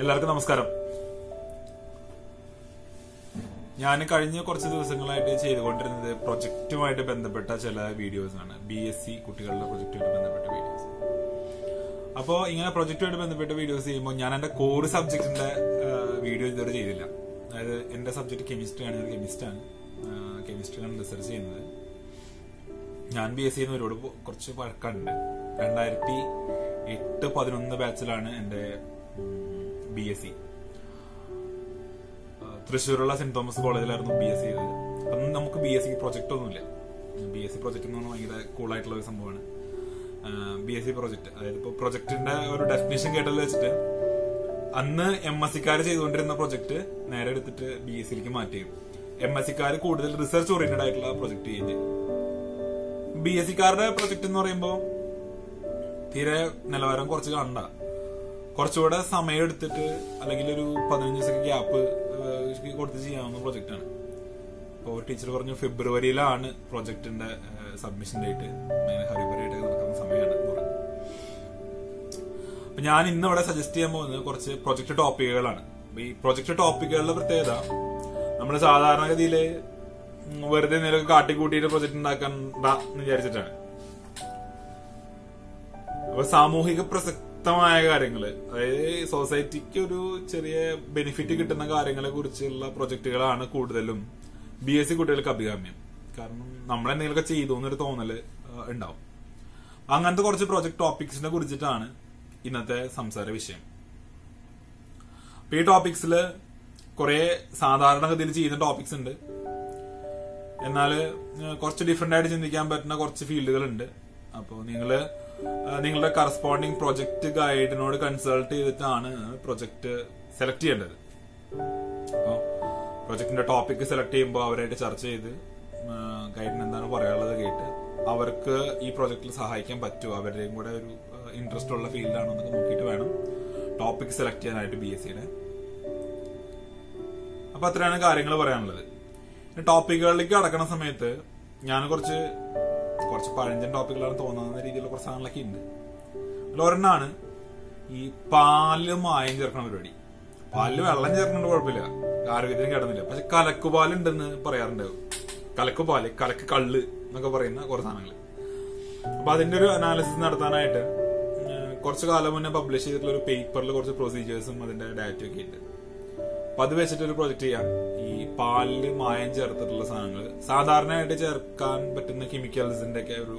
എല്ലാവർക്കും നമസ്കാരം. ഞാൻ കഴിഞ്ഞ കുറച്ച് ദിവസങ്ങളായിട്ട് ചെയ്തുകൊണ്ടിരുന്നത് പ്രൊജക്റ്റുമായിട്ട് ബന്ധപ്പെട്ട ചില വീഡിയോസ് ആണ്. ബി എസ് സി കുട്ടികളുടെ പ്രൊജക്റ്റുമായിട്ട് ബന്ധപ്പെട്ട വീഡിയോസ് അപ്പോൾ ഇങ്ങനെ പ്രൊജക്റ്റുമായിട്ട് ബന്ധപ്പെട്ട വീഡിയോസ് ചെയ്യുമ്പോൾ ഞാൻ എന്റെ കോർ സബ്ജക്റ്റിന്റെ വീഡിയോ ഇതുവരെ ചെയ്തില്ല. അതായത് എന്റെ സബ്ജക്ട് കെമിസ്ട്രി ആണ് കെമിസ്റ്റാണ് കെമിസ്ട്രിയാണ് റിസർച്ച് ചെയ്യുന്നത്. ഞാൻ ബി എസ് സി ഒരുപാട് കുറച്ച് പഴക്കമുണ്ട് രണ്ടായിരത്തി എട്ട് പതിനൊന്ന് ബാച്ചിലാണ് എന്റെ ബി എസ് സി തൃശ്ശൂരുള്ള സെന്റ് തോമസ് കോളേജിലായിരുന്നു ബി എസ് സി ചെയ്തത്. അന്ന് നമുക്ക് ബി എസ് സി പ്രൊജക്ട് ഒന്നുമില്ല. ബി എസ് സി പ്രൊജക്ട് എന്ന് പറഞ്ഞാൽ ഭയങ്കര കൂളായിട്ടുള്ള ഒരു സംഭവമാണ്. ബി എസ് സി പ്രൊജക്ട് അതായത് ഇപ്പോൾ പ്രൊജക്ടിന്റെ ഒരു ഡെഫിനേഷൻ കേട്ടത് വെച്ചിട്ട് അന്ന് എം എസ് സിക്കാർ ചെയ്തുകൊണ്ടിരുന്ന പ്രൊജക്ട് നേരെ എടുത്തിട്ട് ബി എസ് സിയിലേക്ക് മാറ്റി എം എസ് സിക്കാർ കൂടുതൽ റിസർച്ച് ഓറിയന്റഡ് ആയിട്ടുള്ള പ്രൊജക്ട് ചെയ്യുന്നത് ബി എസ് സിക്കാരുടെ പ്രൊജക്ട് എന്ന് പറയുമ്പോൾ തീരെ നിലവാരം കുറച്ച് കണ്ട കുറച്ചുകൂടെ സമയം എടുത്തിട്ട് അല്ലെങ്കിൽ ഒരു പതിനഞ്ച് ദിവസം ഗ്യാപ്പ് കൊടുത്ത് ചെയ്യാവുന്ന പ്രൊജക്റ്റാണ് ആണ്. അപ്പോ ടീച്ചർ പറഞ്ഞു ഫെബ്രുവരിയിലാണ് പ്രൊജക്ടിന്റെ സബ്മിഷൻ ഡേറ്റ് ഹരിപരിയായിട്ട് നടക്കുന്ന സമയമാണ് അപ്പൊ ഞാൻ ഇന്ന് ഇവിടെ സജസ്റ്റ് ചെയ്യാൻ പോകുന്നത് കുറച്ച് പ്രൊജക്ട് ടോപ്പിക്കുകളാണ് ഈ പ്രൊജക്ട് ടോപ്പിക്കുകളുടെ പ്രത്യേകത നമ്മൾ സാധാരണഗതിയിൽ ഉം വെറുതെ എന്തെങ്കിലും കാട്ടിക്കൂട്ടിയിട്ട് പ്രൊജക്ട് ഉണ്ടാക്കണ്ട എന്ന് വിചാരിച്ചിട്ടാണ്. അപ്പൊ സാമൂഹിക പ്രസക്തമായ കാര്യങ്ങൾ അതായത് സൊസൈറ്റിക്ക് ഒരു ചെറിയ ബെനിഫിറ്റ് കിട്ടുന്ന കാര്യങ്ങളെ കുറിച്ചുള്ള പ്രൊജക്ടുകളാണ് കൂടുതലും ബി എസ് സി കുട്ടികൾക്ക് അഭികാമ്യം. കാരണം നമ്മൾ എന്തെങ്കിലുമൊക്കെ ചെയ്തു എന്നൊരു തോന്നൽ ഉണ്ടാവും. അങ്ങനത്തെ കുറച്ച് പ്രൊജക്ട് ടോപ്പിക്സിനെ കുറിച്ചിട്ടാണ് ഇന്നത്തെ സംസാര വിഷയം. ഈ ടോപ്പിക്സിൽ കുറെ സാധാരണഗതിയിൽ ചെയ്യുന്ന ടോപ്പിക്സ് ഉണ്ട്. എന്നാൽ കുറച്ച് ഡിഫറെന്റ് ആയിട്ട് ചിന്തിക്കാൻ പറ്റുന്ന കുറച്ച് ഫീൽഡുകൾ ഉണ്ട് അപ്പോൾ നിങ്ങൾ നിങ്ങളുടെ കറസ്പോണ്ടിങ് പ്രൊജക്ട് ഗൈഡിനോട് കൺസൾട്ട് ചെയ്തിട്ടാണ് പ്രൊജക്ട് സെലക്ട് ചെയ്യേണ്ടത്. അപ്പോൾ പ്രൊജക്ടിന്റെ ടോപ്പിക് സെലക്ട് ചെയ്യുമ്പോൾ അവരായിട്ട് ചർച്ച ചെയ്ത് ഗൈഡിന് എന്താണ് പറയാനുള്ളത് കേട്ട് അവർക്ക് ഈ പ്രൊജക്റ്റിൽ സഹായിക്കാൻ പറ്റുമോ? അവരുടെയും കൂടെ ഒരു ഇൻട്രസ്റ്റ് ഉള്ള ഫീൽഡാണോ എന്നൊക്കെ നോക്കിയിട്ട് വേണം ടോപ്പിക് സെലക്ട് ചെയ്യാനായിട്ട് ബി എസ് സിയുടെ അപ്പൊ അത്രയാണ് കാര്യങ്ങൾ പറയാനുള്ളത്. ടോപ്പിക്കുകളിലേക്ക് കടക്കുന്ന സമയത്ത് ഞാൻ കുറച്ച് കുറച്ച് പഴഞ്ചൻ ടോപ്പിക്കുകളാണ് തോന്നുന്ന രീതിയിലുള്ള കുറച്ച് സാധനങ്ങളൊക്കെ ഉണ്ട് അതിൽ ഒരെണ്ണാണ് ഈ പാൽ മായം ചേർക്കണ പരിപാടി. പാൽ വെള്ളം ചേർക്കുന്നുണ്ട് കുഴപ്പമില്ല. ആരോഗ്യത്തിന് കിടന്നില്ല. പക്ഷെ കലക്കുപാൽ ഉണ്ടെന്ന് പറയാറുണ്ട്. കലക്കുപാൽ കലക്ക് കള്ള് എന്നൊക്കെ പറയുന്ന കുറച്ച് സാധനങ്ങൾ അപ്പൊ അതിന്റെ ഒരു അനാലിസിസ് നടത്താനായിട്ട് കുറച്ച് കാലം മുന്നേ പബ്ലിഷ് ചെയ്തിട്ടുള്ള ഒരു പേപ്പറിൽ കുറച്ച് പ്രൊസീജിയേഴ്സും അതിന്റെ ഡാറ്റയൊക്കെ ഉണ്ട് അപ്പൊ അത് വെച്ചിട്ട് പ്രൊജക്ട് ചെയ്യാം. ഈ പാലിൽ മായം ചേർത്തിട്ടുള്ള സാധനങ്ങൾ സാധാരണയായിട്ട് ചേർക്കാൻ പറ്റുന്ന കെമിക്കൽസിന്റെ ഒക്കെ ഒരു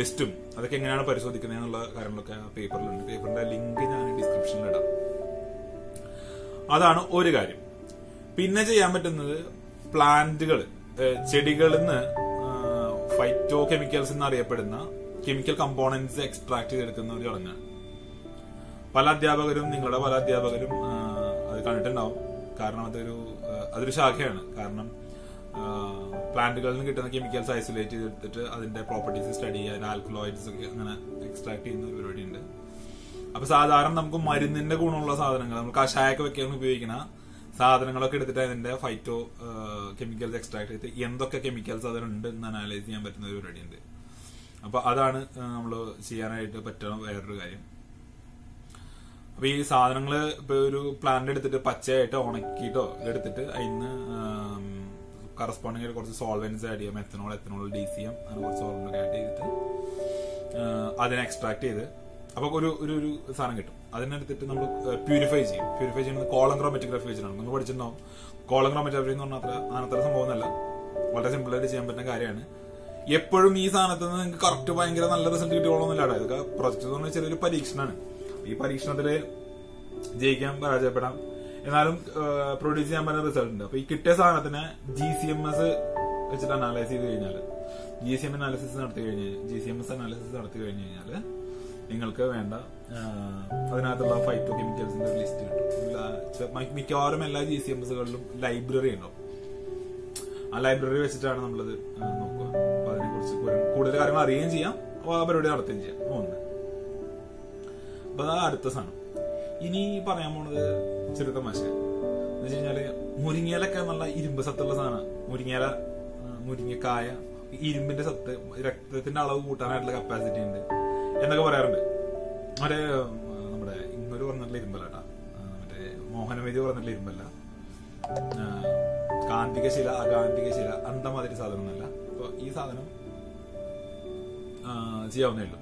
ലിസ്റ്റും അതൊക്കെ എങ്ങനെയാണ് പരിശോധിക്കുന്നത് എന്നുള്ള കാര്യങ്ങളൊക്കെ പേപ്പറിലുണ്ട് പേപ്പറിന്റെ ലിങ്ക് ഞാൻ ഡിസ്ക്രിപ്ഷനിൽ ഇടാം. അതാണ് ഒരു കാര്യം. പിന്നെ ചെയ്യാൻ പറ്റുന്നത് പ്ലാന്റുകൾ ചെടികളിൽ നിന്ന് ഫൈറ്റോ കെമിക്കൽസ് എന്നറിയപ്പെടുന്ന കെമിക്കൽ കമ്പോണൻസ് എക്സ്ട്രാക്ട് ചെയ്തെടുക്കുന്ന ഒരു ചടങ്ങാണ്. പല അധ്യാപകരും നിങ്ങളുടെ പല അധ്യാപകരും കണ്ടിട്ടുണ്ടാവും. കാരണം അതൊരു അതൊരു ശാഖയാണ്. കാരണം പ്ലാന്റുകളിൽ നിന്ന് കിട്ടുന്ന കെമിക്കൽസ് ഐസൊലേറ്റ് ചെയ്തിട്ട് അതിന്റെ പ്രോപ്പർട്ടീസ് സ്റ്റഡി ചെയ്യാൻ ആൽക്കലോയിഡ്സ് ഒക്കെ അങ്ങനെ എക്സ്ട്രാക്ട് ചെയ്യുന്ന ഒരു പരിപാടിയുണ്ട്. അപ്പൊ സാധാരണ നമുക്ക് മരുന്നിന്റെ ഗുണമുള്ള സാധനങ്ങൾ നമ്മൾ കഷായൊക്കെ വെക്കാൻ ഉപയോഗിക്കുന്ന സാധനങ്ങളൊക്കെ എടുത്തിട്ട് അതിന്റെ ഫൈറ്റോ കെമിക്കൽസ് എക്സ്ട്രാക്ട് ചെയ്തിട്ട് എന്തൊക്കെ കെമിക്കൽസ് അതിലുണ്ട് എന്ന് അനലൈസ് ചെയ്യാൻ പറ്റുന്ന ഒരു പരിപാടിയുണ്ട്. അപ്പൊ അതാണ് നമ്മൾ ചെയ്യാനായിട്ട് പറ്റുന്ന വേറൊരു കാര്യം. അപ്പൊ ഈ സാധനങ്ങൾ ഇപ്പൊ ഒരു പ്ലാന്റ് എടുത്തിട്ട് പച്ചയായിട്ട് ഉണക്കിയിട്ടോ എടുത്തിട്ട് അതിന് കറസ്പോണ്ടിങ് ആയിട്ട് കുറച്ച് സോൾവെന്റ്സ് ആഡ് ചെയ്യാം. Ethanol ethanol D C M അങ്ങനെ കുറച്ച് സോൾവെന്റ് ആഡ് ചെയ്തിട്ട് അതിനെ എക്സ്ട്രാക്ട് ചെയ്ത് അപ്പൊ ഒരു ഒരു ഒരു സാധനം കിട്ടും. അതിനെടുത്തിട്ട് നമ്മൾ പ്യൂരിഫൈ ചെയ്യും. പ്യൂരിഫൈ ചെയ്യുന്നത് കോളം വെച്ചിട്ടാണ് നിങ്ങൾ പഠിച്ചിട്ടുണ്ടാവും. കോളം ക്രോമാറ്റോഗ്രഫി എന്ന് പറഞ്ഞാൽ അത്ര അങ്ങനത്തെ സംഭവമൊന്നുമല്ല വളരെ സിമ്പിളായിട്ട് ചെയ്യാൻ പറ്റുന്ന കാര്യമാണ്. എപ്പോഴും ഈ സാധനത്തിൽ നിന്ന് നിങ്ങൾക്ക് കറക്റ്റ് ഭയങ്കര നല്ല റിസൾട്ട് കിട്ടിയോളൊന്നുമില്ല കേട്ടോ ഇതൊക്കെ പ്രൊജക്ട് എന്ന് പറഞ്ഞാൽ ചെറിയൊരു പരീക്ഷണമാണ് ഈ പരീക്ഷണത്തിൽ ജയിക്കാം പരാജയപ്പെടാം. എന്നാലും പ്രൊഡ്യൂസ് ചെയ്യാൻ പറ്റുന്ന റിസൾട്ട് ഉണ്ട്. അപ്പൊ ഈ കിട്ടിയ സാധനത്തിന് ജി സി എം എസ് വെച്ചിട്ട് അനാലൈസ് ചെയ്ത് കഴിഞ്ഞാൽ ജി സി എം അനാലിസിസ് നടത്തി കഴിഞ്ഞ് G C M S analysis നടത്തി കഴിഞ്ഞ് കഴിഞ്ഞാൽ നിങ്ങൾക്ക് വേണ്ട അതിനകത്തുള്ള ഫൈറ്റോ കെമിക്കൽസിന്റെ ഒരു ലിസ്റ്റ് കിട്ടും മിക്കവാറും എല്ലാ ജി സി എം എസുകളിലും ലൈബ്രറി ഉണ്ടാവും. ആ ലൈബ്രറി വെച്ചിട്ടാണ് നമ്മളത് നോക്കുക. അപ്പൊ അതിനെക്കുറിച്ച് കുറിച്ച് കൂടുതൽ കാര്യങ്ങൾ അറിയുകയും ചെയ്യാം. പരിപാടി നടത്തുകയും ചെയ്യാം. ഒന്ന് അപ്പൊ അതാ അടുത്ത സാധനം. ഇനി പറയാൻ പോണത് ചെറുത്ത തമാശ. എന്ന് വെച്ച് കഴിഞ്ഞാൽ മുരിങ്ങയിലൊക്കെ നല്ല ഇരുമ്പ് സത്തുള്ള സാധനം. മുരിങ്ങയില മുരിങ്ങക്കായ ഇരുമ്പിന്റെ സത്ത് രക്തത്തിന്റെ അളവ് കൂട്ടാനായിട്ടുള്ള കപ്പാസിറ്റി ഉണ്ട്. എന്നൊക്കെ പറയാറുണ്ട്. മറ്റേ നമ്മുടെ ഇങ്ങൊരു പറഞ്ഞിട്ടുള്ള ഇരുമ്പല്ല കേട്ടാ. മറ്റേ മോഹനവേദി പറഞ്ഞിട്ടുള്ള ഇരുമ്പല്ല. കാന്തിക ശില അകാന്തിക ശില അന്തമാതിരി സാധനം ഒന്നല്ല അപ്പൊ ഈ സാധനം ചെയ്യാവുന്നേ ഉള്ളൂ.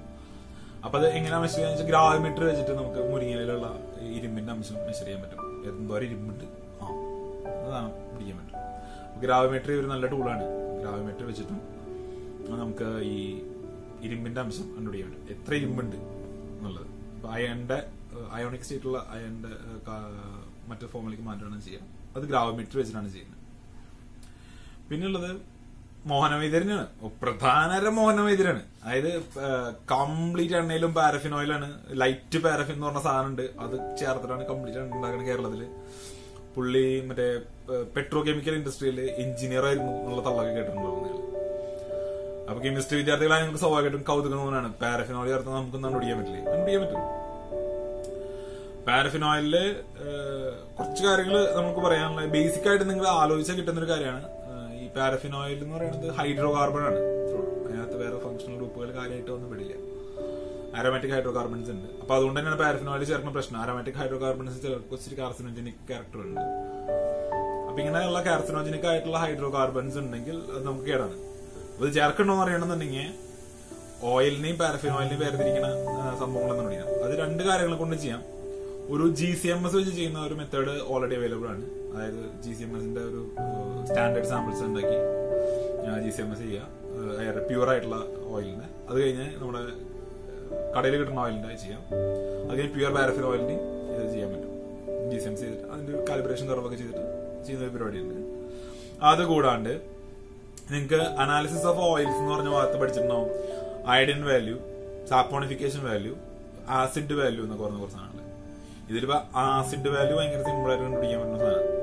അപ്പൊ അത് എങ്ങനെയാ മെഷർ വെച്ചാൽ ഗ്രാവിമീറ്റർ വെച്ചിട്ട് നമുക്ക് മുരിങ്ങയിലുള്ള ഇരുമ്പിന്റെ അംശം മെഷർ ചെയ്യാൻ പറ്റും. എന്തോരം ഇരുമ്പുണ്ട്. ആ അതാണ് പിടിക്കാൻ പറ്റും. ഗ്രാവിമീറ്റർ ഒരു നല്ല ടൂളാണ് ഗ്രാവിമീറ്റർ വെച്ചിട്ടും നമുക്ക് ഈ ഇരുമ്പിന്റെ അംശം കണ്ടുപിടിക്കാൻ പറ്റും. എത്ര ഇരുമ്പുണ്ട് എന്നുള്ളത്. അപ്പൊ അയണിന്റെ അയോണിക് സ്റ്റേറ്റുള്ള അയണിന്റെ മറ്റു ഫോമിലേക്ക് മാറ്റുകയാണ് ചെയ്യുക. അത് ഗ്രാവിമീറ്റർ വെച്ചിട്ടാണ് ചെയ്യുന്നത്. പിന്നുള്ളത് മോഹനവൈദ്യരനാണ് പ്രധാന മോഹനവൈദ്യരാണ് അതായത് കംപ്ലീറ്റ് എണ്ണയിലും പാരഫിൻ ഓയിലാണ് ലൈറ്റ് പാരഫിൻ എന്ന് പറഞ്ഞ സാധനം ഉണ്ട് അത് ചേർത്തിട്ടാണ് കംപ്ലീറ്റ് എണ്ണ ഉണ്ടാക്കുന്നത് കേരളത്തിൽ. പുള്ളി മറ്റേ പെട്രോ കെമിക്കൽ ഇൻഡസ്ട്രിയിൽ എഞ്ചിനീയർ ആയിരുന്നു എന്നുള്ള തള്ളൊക്കെ കേട്ടിട്ടുണ്ടാവും അപ്പൊ കെമിസ്ട്രി വിദ്യാർത്ഥികളായ നിങ്ങൾക്ക് സ്വാഭാവികമായിട്ടും കൗതുകം തോന്നാണ് പാരഫിൻ ഓയിൽ ചേർത്ത് നമുക്ക് കണ്ടുപിടിക്കാൻ പറ്റില്ലേ? കണ്ടുപിടിക്കാൻ പറ്റും. പാരഫിൻ ഓയിലിൽ കുറച്ച് കാര്യങ്ങൾ നമുക്ക് പറയാനുള്ള ബേസിക് ആയിട്ട് നിങ്ങൾ ആലോചിച്ചാൽ കിട്ടുന്ന ഒരു കാര്യമാണ്. പാരഫിൻ ഓയിൽ എന്ന് പറയുന്നത് ഹൈഡ്രോ കാർബൺ ആണ് അതിനകത്ത് വേറെ ഫങ്ഷണൽ ഗ്രൂപ്പുകൾ കാര്യമായിട്ട് ഒന്നും വിടില്ല. ആരോമാറ്റിക് ഹൈഡ്രോ കാർബൺസ് ഉണ്ട്. അപ്പൊ അതുകൊണ്ട് തന്നെയാണ് പാരഫിൻ ഓയിൽ ചേർക്കുന്ന പ്രശ്നം. ആരോമാറ്റിക് ഹൈഡ്രോ കാർബൺസ് ചിലർക്ക് ഒത്തിരി കാർസിനോജനിക് ക്യാരക്ടർ ഉണ്ട്. അപ്പൊ ഇങ്ങനെയുള്ള കാർസിനോജനിക് ആയിട്ടുള്ള ഹൈഡ്രോ കാർബൺസ് ഉണ്ടെങ്കിൽ അത് നമുക്ക് കേടാണ്. അത് ചേർക്കണമെന്ന് അറിയണമെന്നുണ്ടെങ്കിൽ ഓയിലിനെയും പാരഫിൻ ഓയിലിനെയും വേർതിരിക്കുന്ന സംഭവങ്ങളെന്ന് പറയാം അത് രണ്ട് കാര്യങ്ങൾ കൊണ്ട് ചെയ്യാം. ഒരു ജി സി എം എസ് വെച്ച് ചെയ്യുന്ന ഒരു മെത്തേഡ് ഓൾറെഡി അവൈലബിൾ ആണ്. അതായത് ജി സി എം എസിന്റെ ഒരു സ്റ്റാൻഡേർഡ് സാമ്പിൾസ് ഉണ്ടാക്കി ജി സി എം എസ് ചെയ്യുക. പ്യൂർ ആയിട്ടുള്ള ഓയിലിന് അത് കഴിഞ്ഞ് നമ്മുടെ കടയിൽ കിട്ടുന്ന ഓയിലിന്റെ ചെയ്യാം. അത് കഴിഞ്ഞ് പ്യൂർ പാരഫിൻ ഓയിലിന്റെ ഇത് ചെയ്യാൻ പറ്റും. ജി സി എം സി അതിന്റെ ഒരു കാലിബ്രേഷൻ കുറവൊക്കെ ചെയ്തിട്ട് ചെയ്യുന്ന ഒരു പരിപാടിയുണ്ട്. അത് കൂടാണ്ട് നിങ്ങൾക്ക് അനാലിസിസ് ഓഫ് ഓയിൽസ് എന്ന് പറഞ്ഞ ഭാഗത്ത് പഠിച്ചിട്ടുണ്ടാവും iodine value saponification value acid value എന്നൊക്കെ പറഞ്ഞ കുറച്ച് സാധനങ്ങൾ ഇതിലിപ്പോ ആസിഡ് വാല്യൂ ഭയങ്കര സിമ്പിൾ ആയിട്ട് കണ്ടുപിടിക്കാൻ പറ്റുന്ന സാധനം.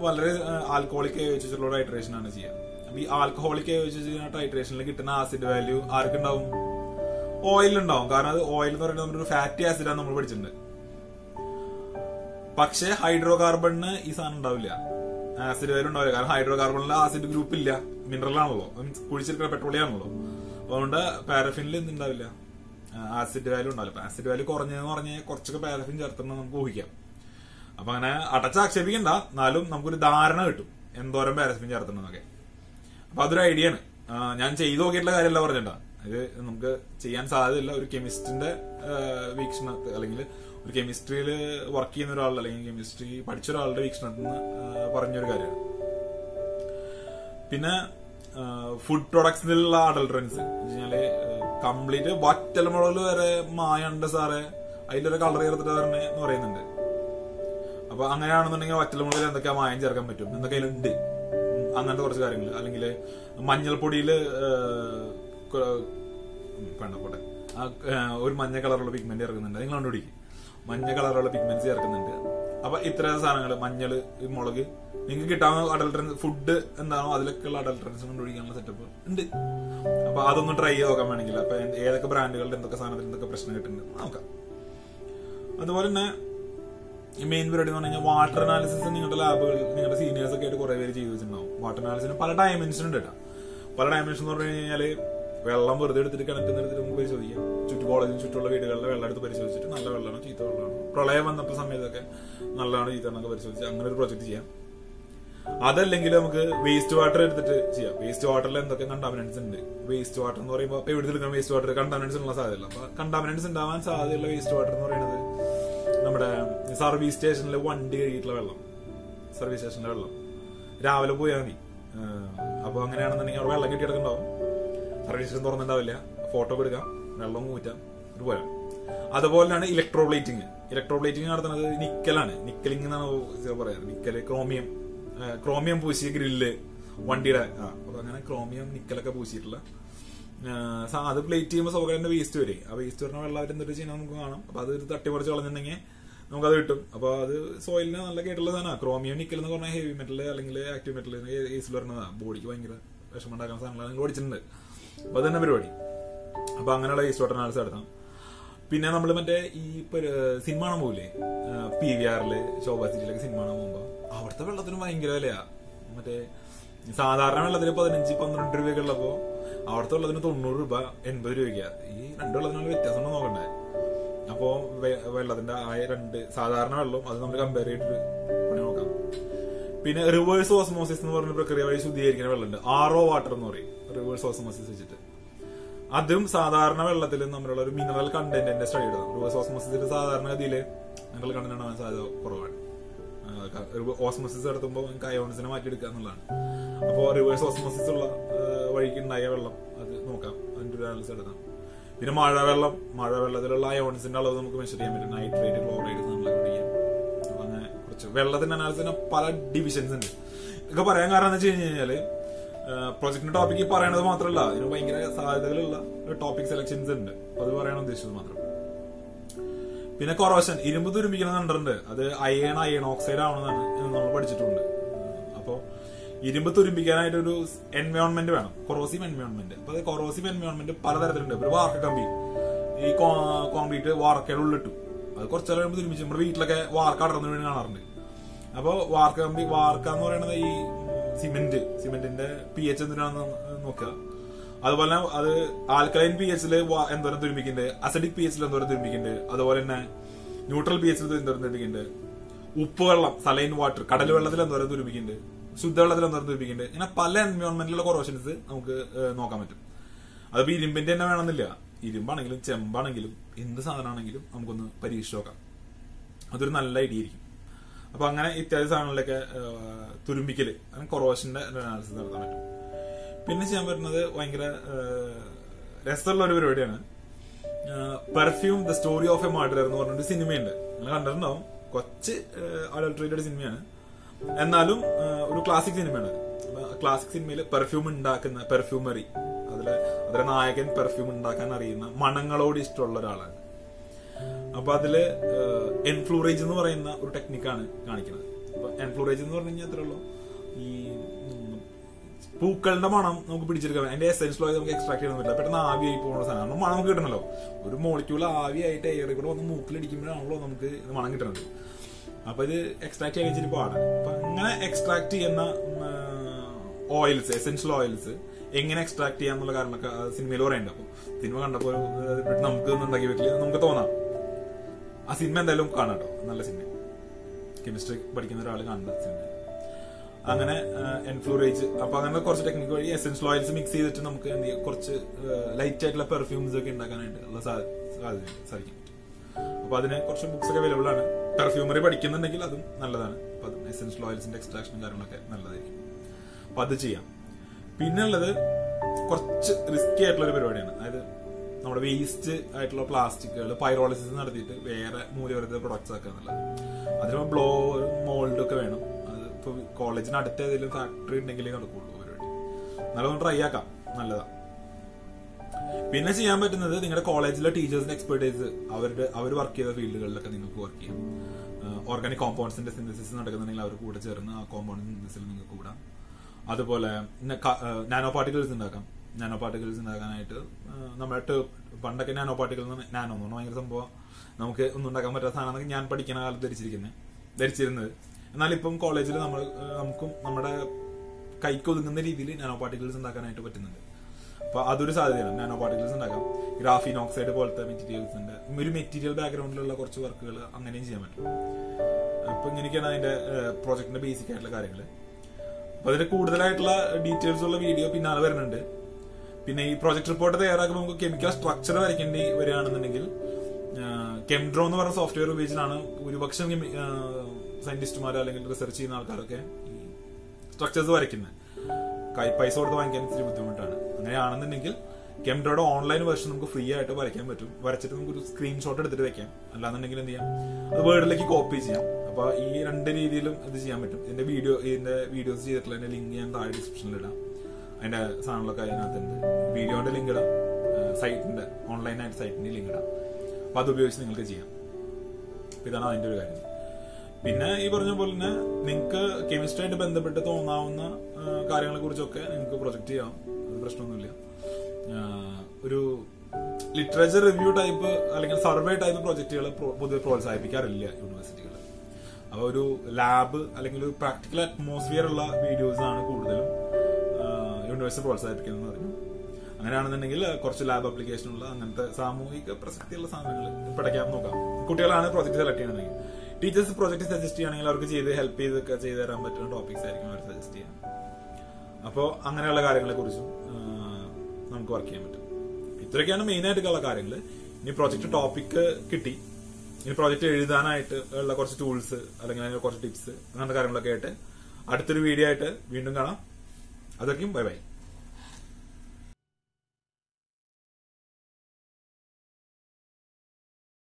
വളരെ ആൽക്കഹോളിക് വെച്ചിട്ടുള്ള ഹൈഡ്രേഷൻ ആണ് ചെയ്യുക അപ്പൊ ഈ ആൽക്കഹോളിക് വെച്ചിട്ടുള്ള ഹൈഡ്രേഷനിൽ കിട്ടുന്ന ആസിഡ് വാല്യൂ ആർക്കുണ്ടാവും? ഓയിൽ ഉണ്ടാവും. കാരണം അത് ഓയിൽ എന്ന് പറയുന്നത് നമ്മുടെ ഒരു ഫാറ്റി ആസിഡ് ആണ് നമ്മൾ പഠിച്ചിട്ടുണ്ട്. പക്ഷെ ഹൈഡ്രോ കാർബണിന് ഈ സാധനം ഉണ്ടാവില്ല. ആസിഡ് വാല്യൂ ഉണ്ടാവില്ല. കാരണം ഹൈഡ്രോ കാർബണിൽ ആസിഡ് ഗ്രൂപ്പ് ഇല്ല. മിനറൽ ആണല്ലോ. മീൻസ് കുഴിച്ചിരിക്കുന്ന പെട്രോളിയം ആണല്ലോ. അതുകൊണ്ട് പാരഫിനിൽ ഉണ്ടാവില്ല. ആസിഡ് വാല്യൂ ഉണ്ടാവില്ല. ആസിഡ് വാല്യൂ കുറഞ്ഞെന്ന് പറഞ്ഞാൽ കുറച്ചൊക്കെ പാരഫിൻ ചേർത്തുണ്ടെന്ന് നമുക്ക് ഊഹിക്കാം. അപ്പൊ അങ്ങനെ അടച്ച് ആക്ഷേപിക്കണ്ട. എന്നാലും നമുക്കൊരു ധാരണ കിട്ടും. എന്തോരം പാരസ്മിൻ ചേർത്തണമെന്നൊക്കെ അപ്പൊ അതൊരു ഐഡിയ ആണ്. ഞാൻ ചെയ്തു നോക്കിയിട്ടുള്ള കാര്യമല്ല പറഞ്ഞിട്ടാ. ഇത് നമുക്ക് ചെയ്യാൻ സാധ്യതയില്ല. ഒരു കെമിസ്ട്രിന്റെ വീക്ഷണത്തിൽ അല്ലെങ്കിൽ ഒരു കെമിസ്ട്രിയിൽ വർക്ക് ചെയ്യുന്ന ഒരാളുടെ അല്ലെങ്കിൽ കെമിസ്ട്രി പഠിച്ച ഒരാളുടെ വീക്ഷണത്തിൽ നിന്ന് പറഞ്ഞൊരു കാര്യമാണ്. പിന്നെ ഫുഡ് പ്രൊഡക്ട്സിലുള്ള അഡൾട്രൻസ് കഴിഞ്ഞാൽ കംപ്ലീറ്റ് വറ്റൽ മുളക് വരെ മായുണ്ട് സാറേ. അതിലൊരു കളർ ചേർത്തിട്ട് എന്ന് പറയുന്നുണ്ട്. അപ്പൊ അങ്ങനെയാണെന്നുണ്ടെങ്കിൽ വറ്റൽ മുളകിൽ എന്തൊക്കെയാ മായം ചേർക്കാൻ പറ്റും? എന്തൊക്കെ അതിലുണ്ട്? അങ്ങനത്തെ കുറച്ച് കാര്യങ്ങൾ. അല്ലെങ്കിൽ മഞ്ഞൾപ്പൊടിയിൽ വേണ്ട പോട്ടെ. ആ, ഒരു മഞ്ഞ കളറുള്ള പിഗ്മെന്റ് ചേർക്കുന്നുണ്ട്. നിങ്ങൾ കണ്ടുപിടിക്കും. മഞ്ഞ കളറുള്ള പിഗ്മെന്റ്സ് ചേർക്കുന്നുണ്ട്. അപ്പൊ ഇത്തരം സാധനങ്ങൾ മഞ്ഞൾ മുളക് നിങ്ങൾക്ക് കിട്ടാവുന്ന അഡൽട്രൻസ് ഫുഡ് എന്താണോ അതിലൊക്കെയുള്ള അഡൽട്രൻസ് കണ്ടുപിടിക്കാനുള്ള സെറ്റപ്പ് ഉണ്ട്. അപ്പൊ അതൊന്ന് ട്രൈ ചെയ്ത് നോക്കാൻ വേണമെങ്കിൽ. അപ്പൊ ഏതൊക്കെ ബ്രാൻഡുകളുടെ എന്തൊക്കെ സാധനത്തിൽ എന്തൊക്കെ പ്രശ്നം കിട്ടുന്നുണ്ട് നോക്കാം. അതുപോലെ തന്നെ മെയിൻ പരിപാടി എന്ന് പറഞ്ഞാൽ വാട്ടർ അനാലിസിസ് നിങ്ങളുടെ ലാബുകളിൽ നിങ്ങളുടെ സീനിയേഴ്സ് ഒക്കെ ആയിട്ട് കുറെ പേര് ചെയ്തു വെച്ചിട്ടുണ്ടാവും വാട്ടർ അനാലിസിന് പല ഡയമെൻഷൻ ഉണ്ട് കേട്ടോ. പല ഡയമെൻഷൻ എന്ന് പറഞ്ഞു കഴിഞ്ഞാൽ വെള്ളം വെറുതെ എടുത്തിട്ട് കിണറ്റിൽ എടുത്തിട്ട് നമുക്ക് പരിശോധിക്കാം. ചുറ്റു കോളേജിന് ചുറ്റുള്ള വീടുകളിലെ വെള്ളം എടുത്ത് പരിശോധിച്ചിട്ട് നല്ല വെള്ളമാണോ ചീത്ത വെള്ളമാണോ. പ്രളയം വന്നപ്പോൾ സമയത്തൊക്കെ നല്ലതാണ് ചീത്ത എന്നൊക്കെ പരിശോധിച്ച് അങ്ങനെ ഒരു പ്രൊജക്ട് ചെയ്യാം. അതല്ലെങ്കിൽ നമുക്ക് വേസ്റ്റ് വാട്ടർ എടുത്തിട്ട് ചെയ്യാം. വേസ്റ്റ് വാട്ടറിൽ എന്തൊക്കെ കണ്ടാമിനൻസ് ഉണ്ട്? വേസ്റ്റ് വാട്ടർ എന്ന് പറയുമ്പോൾ എവിടെ എടുക്കണം വേസ്റ്റ് വാട്ടർ കണ്ടാമിനൻസ് ഉള്ള സാധ്യതയില്ല. അപ്പൊ കണ്ടാമിനൻസ് ഉണ്ടാവാൻ സാധ്യതയുള്ള വേസ്റ്റ് വാട്ടർ എന്ന് പറയുന്നത് നമ്മുടെ സർവീസ് സ്റ്റേഷനിലെ വണ്ടി കഴുകിയിട്ടുള്ള വെള്ളം. സർവീസ് സ്റ്റേഷനിലെ വെള്ളം. രാവിലെ പോയാൽ മതി. അപ്പോൾ അപ്പൊ അങ്ങനെയാണെന്നുണ്ടെങ്കിൽ അവിടെ വെള്ളം കെട്ടി കിടക്കുന്നുണ്ടാവും സർവീസ് സ്റ്റേഷൻ തുറന്നിട്ടുണ്ടാവില്ല. ഫോട്ടോ എടുക്കാം. വെള്ളം കൂറ്റാം ഒരു പോരാ. അതുപോലെയാണ് ഇലക്ട്രോപ്ലേറ്റിംഗ് ഇലക്ട്രോപ്ലേറ്റിംഗ് നടത്തുന്നത് നിക്കലാണ്. നിക്കലിംഗ് എന്നാണ് പറയാറ്. Nickel chromium. ക്രോമിയം പൂശിയ ഗ്രില്ല് വണ്ടിയുടെ. ആ അപ്പൊ അങ്ങനെ ക്രോമിയം നിക്കലൊക്കെ പൂശിയിട്ടുള്ള. അത് പ്ലേറ്റ് ചെയ്യുമ്പോൾ സൗകര്യം വേസ്റ്റ് വരെ. ആ വേസ്റ്റ് വരുന്ന വെള്ളം അവർ എന്തൊരു ചെയ്യണം നമുക്ക് കാണാം. അപ്പൊ അത് തട്ടിപ്പറിച്ച് കളഞ്ഞിട്ടുണ്ടെങ്കിൽ നമുക്കത് കിട്ടും. അപ്പൊ അത് സോയിലിന് നല്ല കേട്ടുള്ള സാധനമാണ് ക്രോമിയം നിക്കൽ എന്ന് പറഞ്ഞാൽ ഹെവി മെറ്റൽ അല്ലെങ്കിൽ ആക്റ്റീവ് മെറ്റൽ ഏസിൽ വരുന്നതാണ് ബോഡിക്ക് ഭയങ്കര വിഷമം ഉണ്ടാക്കുന്ന സാധനങ്ങൾ നിങ്ങൾ ഓടിച്ചിട്ടുണ്ട് അപ്പൊ അത് തന്നെ പരിപാടി. അപ്പൊ അങ്ങനെയുള്ള വേസ്റ്റ് വാട്ടർ അനാലിസ് നടത്താം പിന്നെ നമ്മൾ മറ്റേ ഈ സിനിമ കാണാൻ പോകില്ലേ പി വി ആറിൽ ശോഭാ സിറ്റിയിലൊക്കെ സിനിമ കാണാൻ പോകുമ്പോ. അവിടുത്തെ വെള്ളത്തിന് ഭയങ്കര വിലയാ. മറ്റേ സാധാരണ വെള്ളത്തിന് പതിനഞ്ച് പന്ത്രണ്ട് രൂപയൊക്കെ ഉള്ളപ്പോ അവിടുത്തെ വെള്ളത്തിന് തൊണ്ണൂറ് രൂപ എൺപത് രൂപയ്ക്കാ. ഈ രണ്ട് വെള്ളത്തിനുള്ള വ്യത്യാസം നോക്കണ്ടേ? അപ്പോ വെള്ളത്തിന്റെ ആയ രണ്ട് സാധാരണ വെള്ളവും അത് നമ്മൾ കമ്പയർ ചെയ്തിട്ട് പണി നോക്കാം. പിന്നെ റിവേഴ്സ് ഓസ്മോസിസ് എന്ന് പറഞ്ഞ പ്രക്രിയ വഴി ശുദ്ധീകരിക്കുന്ന വെള്ളമുണ്ട്. ആറോ വാട്ടർ എന്ന് പറയും. റിവേഴ്സ് ഓസ്മോസിസ് വെച്ചിട്ട്. അതും സാധാരണ വെള്ളത്തിൽ നമ്മളുള്ള ഒരു മിനറൽ കണ്ടന്റിന്റെ സ്റ്റഡി എടുക്കാം. റിവേഴ്സ് ഓസ്മോസിസിൽ സാധാരണഗതിയിൽ കണ്ടന്റ് കണ്ടിട്ടുണ്ടാവാൻ സാധ്യത കുറവാണ്. ഓസ്മോസിസ് നടത്തുമ്പോൾ നമുക്ക് അയോൺസിനെ മാറ്റിയെടുക്കുക എന്നുള്ളതാണ്. അപ്പോൾ റിവേഴ്സ് ഓസ്മോസിസ് ഉള്ള വഴിക്ക് ഉണ്ടായ വെള്ളം അത് നോക്കാം. അതിന്റെ ഒരു അനാലിസിസ് എടുക്കാം. പിന്നെ മഴവെള്ളം മഴവെള്ളത്തിലുള്ള അയോൺസിന്റെ അളവ് നമുക്ക് മെഷർ ചെയ്യാൻ പറ്റും. നൈട്രേറ്റ് ക്ലോറൈഡ് നമ്മൾ കുടിക്കാം അപ്പൊ അങ്ങനെ കുറച്ച് വെള്ളത്തിന്റെ അനാലിസിന് പല ഡിവിഷൻസ് ഉണ്ട്. ഇതൊക്കെ പറയാൻ കാരണം എന്ന് വെച്ച് കഴിഞ്ഞ് കഴിഞ്ഞാൽ പ്രൊജക്ടിന്റെ ടോപ്പിക്ക് പറയണത് മാത്രമല്ല ഇതിന് ഭയങ്കര സാധ്യതകളുള്ള ടോപ്പിക് സെലക്ഷൻസ് ഉണ്ട്. അത് പറയാൻ ഉദ്ദേശിച്ചത് മാത്രം. പിന്നെ കൊറോഷൻ ഇരുമ്പ് തുരുമ്പിക്കണം കണ്ടിട്ടുണ്ട് അത് അയേൺ അയേൺ ഓക്സൈഡ് ആവണമെന്നാണ് നമ്മൾ പഠിച്ചിട്ടുണ്ട്. ഇരുമ്പ് തുരുമ്പിക്കാനായിട്ട് ഒരു എൻവയോൺമെന്റ് വേണം കൊറോസീവ് എൻവയോൺമെന്റ് അപ്പൊ കൊറോസിം എൻവയോൺമെന്റ് പലതരത്തിലുണ്ട്. ഒരു വാർക്ക കമ്പി. ഈ കോൺക്രീറ്റ് വാർക്കയുടെ ഉള്ളിട്ടു. അത് കുറച്ചു കഴിയുമ്പോൾ തുരുമ്പിച്ച് നമ്മുടെ വീട്ടിലൊക്കെ വാർക്ക അടർന്നു വീണ് കാണാറുണ്ട്. അപ്പോൾ വാർക്ക കമ്പി വാർക്ക എന്ന് പറയുന്നത് ഈ സിമെന്റ് സിമെന്റിന്റെ പി എച്ച് എന്തിനാണെന്ന് നോക്കുക. അതുപോലെ അത് ആൽക്കലൈൻ പി എച്ചിൽ എന്തോരം തുരുമ്പിക്കുന്നുണ്ട് അസിഡിക് പി എച്ചിൽ എന്തോരം തുരുമ്പിക്കുന്നുണ്ട് അതുപോലെ തന്നെ ന്യൂട്രൽ പി എച്ചിൽ എന്തോരം തുരുമ്പിക്കുന്നുണ്ട് ഉപ്പുവെള്ളം സലൈൻ വാട്ടർ കടൽ വെള്ളത്തിൽ എന്തോരം തുരുമ്പിക്കുന്നുണ്ട് ശുദ്ധവെള്ളത്തിൽ എന്തോരം തുരുമ്പിക്കുന്നുണ്ട് ഇങ്ങനെ പല എൻവയോൺമെന്റിലുള്ള കൊറോഷൻസ് നമുക്ക് നോക്കാൻ പറ്റും. അതിപ്പോ ഇരുമ്പിന്റെ തന്നെ വേണമെന്നില്ല. ഇരുമ്പാണെങ്കിലും ചെമ്പാണെങ്കിലും എന്ത് സാധനമാണെങ്കിലും നമുക്കൊന്ന് പരീക്ഷിച്ച് നോക്കാം. അതൊരു നല്ല ഐഡിയ ആയിരിക്കും. അപ്പൊ അങ്ങനെ ഇത്യാദി സാധനങ്ങളിലൊക്കെ തുരുമ്പിക്കൽ അങ്ങനെ കൊറോഷന്റെ അനാലിസിസ് നടത്താൻ പറ്റും. പിന്നെ ചെയ്യാൻ പറ്റുന്നത് ഭയങ്കര രസമുള്ള ഒരു പരിപാടിയാണ്. Perfume the story of a murder എന്ന് പറഞ്ഞൊരു സിനിമയുണ്ട്. നിങ്ങൾ കണ്ടിട്ടുണ്ടാവും. കൊച്ച് അഡൾട്രേറ്റഡ് സിനിമയാണ് എന്നാലും ഒരു ക്ലാസിക് സിനിമയാണ് ക്ലാസിക് സിനിമയിൽ പെർഫ്യൂം ഉണ്ടാക്കുന്ന പെർഫ്യൂമറി അതിലെ അതിലെ നായകൻ പെർഫ്യൂം ഉണ്ടാക്കാൻ അറിയുന്ന മണങ്ങളോട് ഇഷ്ടമുള്ള ഒരാളാണ്. അപ്പൊ അതിൽ എൻഫ്ലൂറേജ് എന്ന് പറയുന്ന ഒരു ടെക്നിക്കാണ് കാണിക്കുന്നത്. അപ്പൊ എൻഫ്ലൂറേജ് എന്ന് പറഞ്ഞു കഴിഞ്ഞാൽ അത്രയുള്ളൂ ഈ പൂക്കളുടെ മണം നമുക്ക് പിടിച്ചെടുക്കാൻ അതിന്റെ എസെൻസ് ഫ്ലോ നമുക്ക് എക്സ്ട്രാക്ട് ചെയ്യാൻ പറ്റില്ല. പെട്ടെന്ന് ആവിയായി പോകുന്ന സാധനം. നമ്മൾ മണം കിട്ടണല്ലോ. ഒരു മോളിക്യൂൾ ആവിയായിട്ട് എയറിൽ കൂടെ വന്ന് മൂക്കിലടിക്കുമ്പോഴാണല്ലോ നമുക്ക് മണം കിട്ടുന്നത് അപ്പൊ ഇത് എക്സ്ട്രാക്ട് ചെയ്യാൻ ഇച്ചിരി പാടാണ് അപ്പൊ അങ്ങനെ എക്സ്ട്രാക്ട് ചെയ്യുന്ന ഓയിൽസ് എസെൻഷ്യൽ ഓയിൽസ് എങ്ങനെ എക്സ്ട്രാക്ട് ചെയ്യാന്നുള്ള ആ സിനിമയിൽ പറയുന്നുണ്ട് അപ്പൊ സിനിമ കണ്ടപ്പോൾ നമുക്ക് ഉണ്ടാക്കി പറ്റില്ല നമുക്ക് തോന്നാം. ആ സിനിമ എന്തായാലും കാണാം കേട്ടോ നല്ല സിനിമ കെമിസ്ട്രി പഠിക്കുന്ന ഒരാൾ കാണുന്ന സിനിമ അങ്ങനെ എൻഫ്ലൂറേജ് അപ്പൊ അങ്ങനെ കുറച്ച് ടെക്നിക്ക് വഴി എസെൻഷ്യൽ ഓയിൽസ് മിക്സ് ചെയ്തിട്ട് നമുക്ക് എന്ത് ചെയ്യാം? കുറച്ച് ലൈറ്റ് ആയിട്ടുള്ള പെർഫ്യൂംസ് ഒക്കെ ഉണ്ടാക്കാനായിട്ട് ഉള്ള സാധിക്കും സാധിക്കും. അപ്പൊ അതിന് കുറച്ച് ബുക്സ് ഒക്കെ അവൈലബിൾ ആണ്. പെർഫ്യൂമറി പഠിക്കുന്നുണ്ടെങ്കിൽ അതും നല്ലതാണ്. അപ്പൊ അതും എസെൻഷ്യൽ ഓയിൽസിന്റെ എക്സ്ട്രാക്ഷനും കാര്യങ്ങളൊക്കെ നല്ലതായിരിക്കും. അപ്പൊ അത് ചെയ്യാം. പിന്നെ ഉള്ളത് കുറച്ച് റിസ്കി ആയിട്ടുള്ള ഒരു പരിപാടിയാണ്. അതായത് നമ്മുടെ വേസ്റ്റ് ആയിട്ടുള്ള പ്ലാസ്റ്റിക്കുകൾ പൈറോളിസിസ് നടത്തിയിട്ട് വേറെ മൂല്യവർദ്ധിത പ്രൊഡക്ട്സ് ആക്കുക എന്നുള്ളത്. അതിന് ബ്ലോ മോൾഡ് ഒക്കെ വേണം. അത് ഇപ്പൊ കോളേജിന് അടുത്ത് ഏതെങ്കിലും ഫാക്ടറി ഉണ്ടെങ്കിലേ നടക്കുള്ളൂ പരിപാടി. എന്നാലും ട്രൈ ആക്കാം. നല്ലതാ. പിന്നെ ചെയ്യാൻ പറ്റുന്നത് നിങ്ങളുടെ കോളേജിലെ ടീച്ചേഴ്സിന്റെ എക്സ്പെർട്ടൈസ് അവരുടെ അവർ വർക്ക് ചെയ്ത ഫീൽഡുകളിലൊക്കെ നിങ്ങൾക്ക് വർക്ക് ചെയ്യാം. ഓർഗാനിക് കോമ്പൗണ്ട്സിന്റെ സിന്തസിസ് നടക്കുന്നുണ്ടെങ്കിൽ അവർ കൂടെ ചേർന്ന് ആ കോമ്പൗണ്ട് സിന്തസിൽ നിങ്ങൾക്ക് കൂടാം. അതുപോലെ നാനോ പാർട്ടിക്കിൾസ് ഉണ്ടാക്കാം. നാനോ പാർട്ടിക്കിൾസ് ഉണ്ടാക്കാനായിട്ട് നമ്മളായിട്ട് പണ്ടൊക്കെ നാനോ പാർട്ടിക്കിൾ നാനോ എന്ന് പറഞ്ഞാൽ ഭയങ്കര സംഭവം. നമുക്ക് ഒന്നും ഉണ്ടാക്കാൻ പറ്റാത്ത സാധനം ഞാൻ പഠിക്കുന്ന കാലത്ത് ധരിച്ചിരിക്കുന്നത് ധരിച്ചിരുന്നത്. എന്നാൽ ഇപ്പം കോളേജിൽ നമ്മൾ നമുക്കും നമ്മുടെ കൈക്ക് ഒതുങ്ങുന്ന രീതിയിൽ നാനോ പാർട്ടിക്കിൾസ് ഉണ്ടാക്കാനായിട്ട് പറ്റുന്നുണ്ട്. അപ്പൊ അതൊരു സാധ്യതയാണ്. നാനോ പാർട്ടിക്കിൾസ് ഉണ്ടാക്കാം. ഗ്രാഫീൻ ഓക്സൈഡ് പോലത്തെ മെറ്റീരിയൽസ് ഉണ്ട്. ഒരു മെറ്റീരിയൽ ബാക്ക്ഗ്രൗണ്ടിലുള്ള കുറച്ച് വർക്കുകൾ അങ്ങനെയും ചെയ്യാൻ പറ്റും. അപ്പൊ ഇങ്ങനെയൊക്കെയാണ് അതിന്റെ പ്രോജക്ടിന്റെ ബേസിക് ആയിട്ടുള്ള കാര്യങ്ങൾ അപ്പൊ അതിന്റെ കൂടുതലായിട്ടുള്ള ഡീറ്റെയിൽസ് ഉള്ള വീഡിയോ പിന്നാലെ വരുന്നുണ്ട്. പിന്നെ ഈ പ്രോജക്ട് റിപ്പോർട്ട് തയ്യാറാക്കുമ്പോൾ നമുക്ക് കെമിക്കൽ സ്ട്രക്ചർ വരയ്ക്കേണ്ടി വരികയാണെന്നുണ്ടെങ്കിൽ കെംഡ്രോ എന്ന് പറഞ്ഞ സോഫ്റ്റ്വെയർ ഉപയോഗിച്ചാണ് ഒരുപക്ഷം സയന്റിസ്റ്റുമാർ അല്ലെങ്കിൽ റിസർച്ച് ചെയ്യുന്ന ആൾക്കാരൊക്കെ സ്ട്രക്ചേഴ്സ് വരയ്ക്കുന്നത് കൈ പൈസ കൊടുത്ത് വാങ്ങിക്കാൻ ഇത്തിരി ബുദ്ധിമുട്ടാണ്. അങ്ങനെയാണെന്നുണ്ടെങ്കിൽ കെംഡ്രോയുടെ ഓൺലൈൻ വെർഷൻ നമുക്ക് ഫ്രീ ആയിട്ട് വരയ്ക്കാൻ പറ്റും. വരച്ചിട്ട് നമുക്ക് ഒരു സ്ക്രീൻഷോട്ട് എടുത്തിട്ട് വെക്കാം. അല്ലാന്നുണ്ടെങ്കിൽ എന്ത് ചെയ്യാം? അത് വേർഡിലേക്ക് കോപ്പി ചെയ്യാം. അപ്പൊ ഈ രണ്ട് രീതിയിലും ഇത് ചെയ്യാൻ പറ്റും. ഇതിന്റെ വീഡിയോ ഇതിന്റെ വീഡിയോസ് ചെയ്തിട്ടുള്ള എന്റെ ലിങ്ക് ഞാൻ താഴെ ഡിസ്ക്രിപ്ഷനിൽ ഇടാം. അതിന്റെ സാധനങ്ങളൊക്കെ അതിനകത്തുണ്ട്. വീഡിയോന്റെ ലിങ്ക് ഇടാം. സൈറ്റിന്റെ ഓൺലൈനായിട്ട് സൈറ്റിന്റെ ലിങ്ക് ഇടാം. അപ്പൊ അത് ഉപയോഗിച്ച് നിങ്ങൾക്ക് ചെയ്യാം. ഇതാണ് അതിന്റെ ഒരു കാര്യം. പിന്നെ ഈ പറഞ്ഞ പോലെ തന്നെ നിങ്ങൾക്ക് കെമിസ്ട്രി ആയിട്ട് ബന്ധപ്പെട്ട് തോന്നാവുന്ന കാര്യങ്ങളെ കുറിച്ചൊക്കെ നിങ്ങൾക്ക് പ്രൊജക്ട് ചെയ്യാം. പ്രശ്നമൊന്നുമില്ല. ഒരു ലിറ്ററേച്ചർ റിവ്യൂ ടൈപ്പ് അല്ലെങ്കിൽ സർവേ ടൈപ്പ് പ്രൊജക്ടുകൾ പൊതുവെ പ്രോത്സാഹിപ്പിക്കാറില്ല യൂണിവേഴ്സിറ്റികൾ അപ്പോൾ ഒരു ലാബ് അല്ലെങ്കിൽ ഒരു പ്രാക്ടിക്കൽ അറ്റ്മോസ്ഫിയർ ഉള്ള വീഡിയോസ് ആണ് കൂടുതലും യൂണിവേഴ്സിറ്റി പ്രോത്സാഹിപ്പിക്കുന്നു പറഞ്ഞു. അങ്ങനെയാണെന്നുണ്ടെങ്കിൽ കുറച്ച് ലാബ് അപ്ലിക്കേഷൻ ഉള്ള അങ്ങനത്തെ സാമൂഹിക പ്രസക്തിയുള്ള സാധനങ്ങൾ പഠിക്കാൻ നോക്കാം. കുട്ടികളാണ് പ്രോജക്ട് സെലക്ട് ചെയ്യണമെങ്കിൽ ടീച്ചേഴ്സ് പ്രോജക്ട് സജസ്റ്റ് ചെയ്യുകയാണെങ്കിൽ അവർക്ക് ചെയ്ത് ഹെൽപ്പ് ചെയ്തൊക്കെ ചെയ്തു തരാൻ പറ്റുന്ന ടോപ്പിക്സ് ആയിരിക്കും അവർ സജസ്റ്റ് ചെയ്യാം അപ്പോൾ അങ്ങനെയുള്ള കാര്യങ്ങളെ കുറിച്ചും നമുക്ക് വർക്ക് ചെയ്യാൻ പറ്റും. ഇത്രയൊക്കെയാണ് മെയിൻ ആയിട്ടുള്ള കാര്യങ്ങൾ ഇനി പ്രോജക്റ്റ് ടോപ്പിക് കിട്ടി. ഇനി പ്രോജക്റ്റ് എഴുതാനായിട്ട് ഉള്ള കുറച്ച് ടൂൾസ് അല്ലെങ്കിൽ അതിനുള്ള കുറച്ച് ടിപ്സ് അങ്ങനത്തെ കാര്യങ്ങളൊക്കെ ആയിട്ട് അടുത്തൊരു വീഡിയോ ആയിട്ട് വീണ്ടും കാണാം. അതൊക്കെയും ബൈ ബൈ.